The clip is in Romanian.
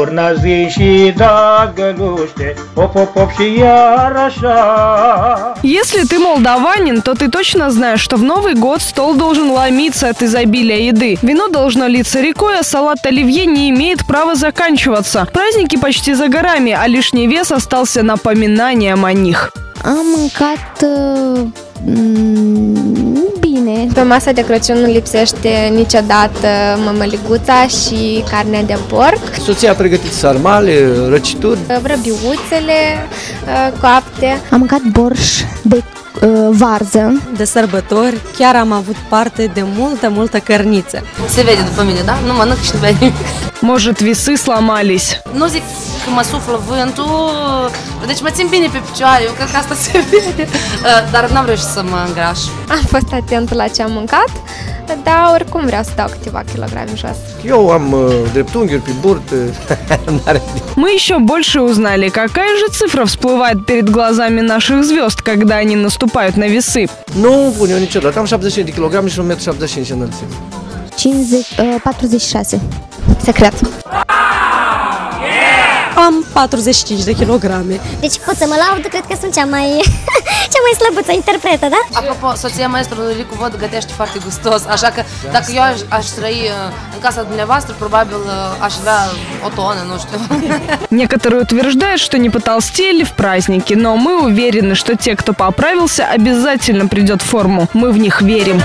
Diurnă zi și da găluște, Op, op, op și iar așa. Если ты молдаванин, то ты точно знаешь, что в Новый год стол должен ломиться от изобилия еды. Вино должно литься рекой, а салат оливье не имеет права заканчиваться. Праздники почти за горами, а лишний вес остался напоминанием о них. Am mâncat bine. Pe masa de Crăciun nu lipsește niciodată mămăliguța și carnea de porc, Soția a pregătit sarmale, răcituri. vrăbiuțele uh, coapte. Am mâncat borș de uh, varză. de sărbători chiar am avut parte de multă, multă cărniță. Se vede după mine, da? Nu mănânc și nu vede nimic. Может, vесы slомались. Nu zic că mă suflă vântul, deci mă țin bine pe picioare, eu cred că asta se vede, Uh, dar n-am reușit să mă îngraș. Am fost atentă la ce am mâncat, dar oricum vreau să dau câteva kilograme jos. Eu am uh, dreptunghiuri pe burtă. N-are Мы еще больше узнали, какая же цифра всплывает перед glazami наших звезд, когда они наступают на весы. Nu pun eu niciodată. Am 75 de kilograme și 1,75 m înălțime. 50, uh, 46. Secret. Am 45 de kilograme. Deci pot să mă laud, cred că sunt cea mai, cea mai slăbuță interpretă, da? Apropo, soția maestrului Ricu Vod gătește foarte gustos, așa că dacă eu aș, aș trăi uh, în casa dumneavoastră, probabil uh, aș avea o tonă, nu știu. Некоторые утверждают, что не потолстели в празднике, но мы уверены, что те, кто поправился, обязательно придет в форму. Мы в них верим.